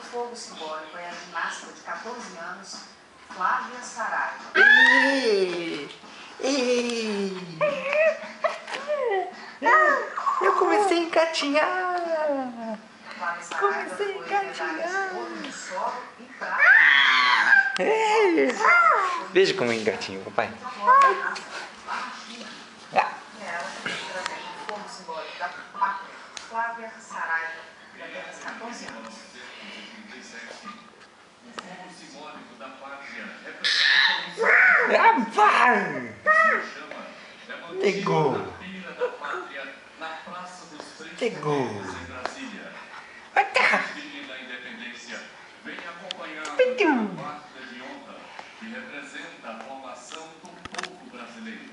fogo simbólico é a ginasta de 14 anos, Flávia Saraiva. Ei, ei. Eu comecei a Saraiva Comecei a engatinhar. e. Ei. Veja como é engatinho, papai. Ah, ela que trazendo o fogo simbólico da pátria, Flávia Saraiva, de apenas 14 anos. Ah, vai. Pegou. Pegou. Vai tá. Pegou. que representa a formação do povo brasileiro.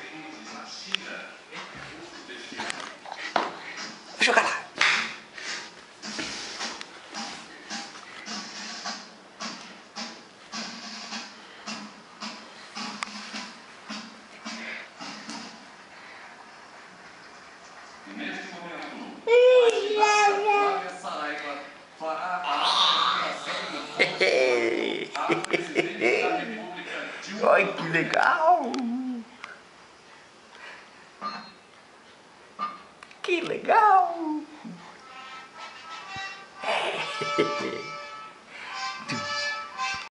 Saraiva fará a República Ai, que legal. Que legal.